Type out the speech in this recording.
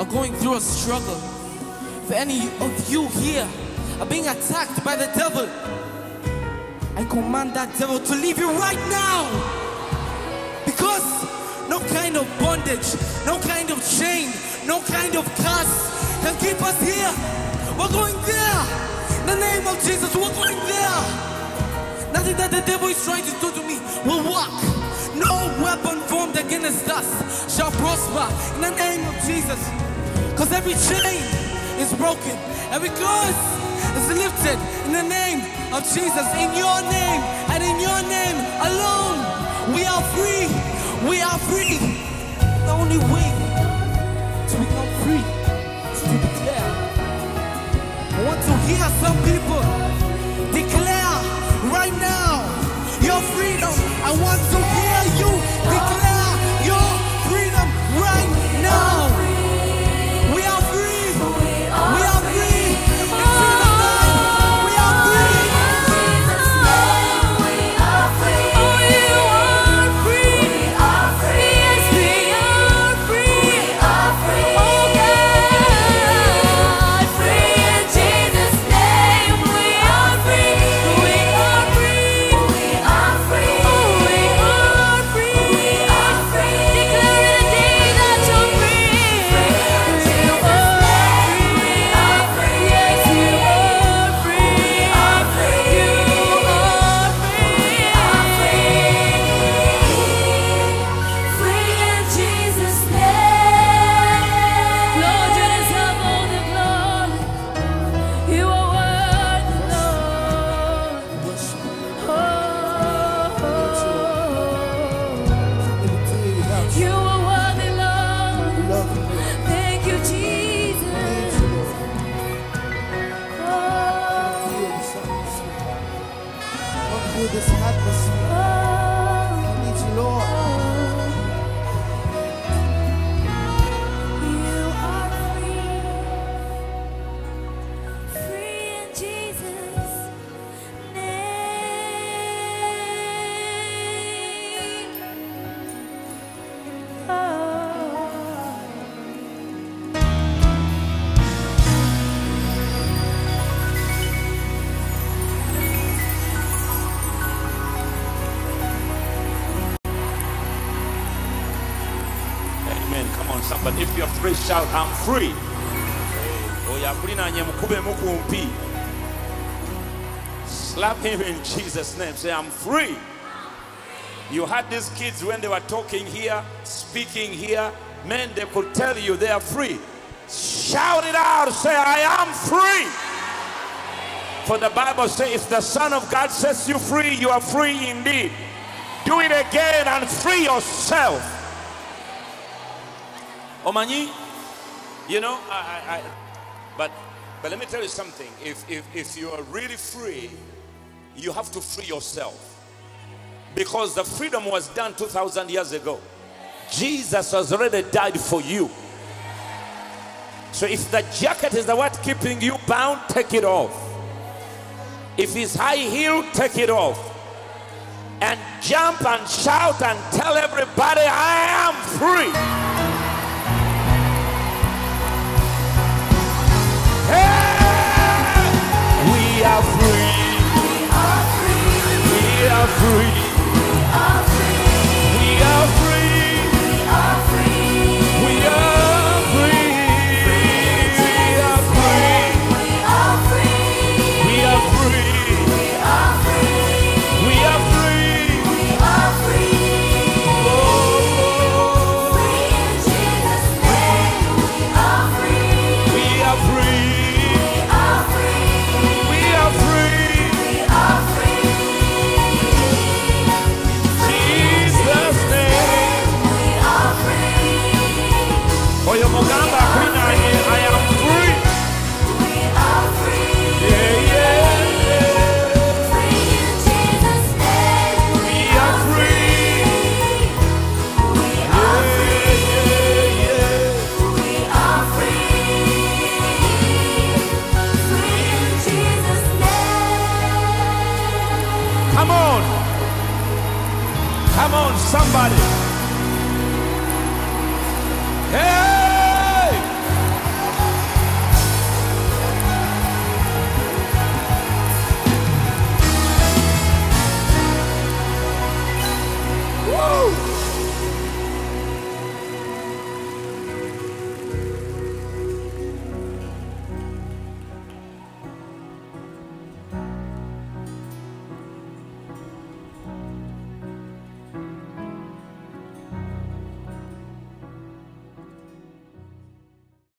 are going through a struggle, for any of you here are being attacked by the devil, I command that devil to leave you right now. Because no kind of bondage, no kind of chain, no kind of curse can keep us here. We're going there. In the name of Jesus, we're going there. Nothing that the devil is trying to do to me will work. No weapon formed against us shall prosper. In the name of Jesus. Because every chain is broken, every curse is lifted in the name of Jesus. In your name and in your name alone, we are free. We are free. The only way to become free is to declare. I want to hear some people. Somebody. If you're free, shout, I'm free. Slap him in Jesus' name. Say, I'm free. You had these kids when they were talking here, speaking here. Men, they could tell you they are free. Shout it out. Say, I am free. For the Bible says, if the Son of God sets you free, you are free indeed. Do it again and free yourself. Omanyi, you know, I, I, I, but, but let me tell you something. If, if, if you are really free, you have to free yourself. Because the freedom was done 2,000 years ago. Jesus has already died for you. So if the jacket is the what keeping you bound, take it off. If it's high heel, take it off. And jump and shout and tell everybody, I am free. Free. Come on. Come on, somebody. Hey!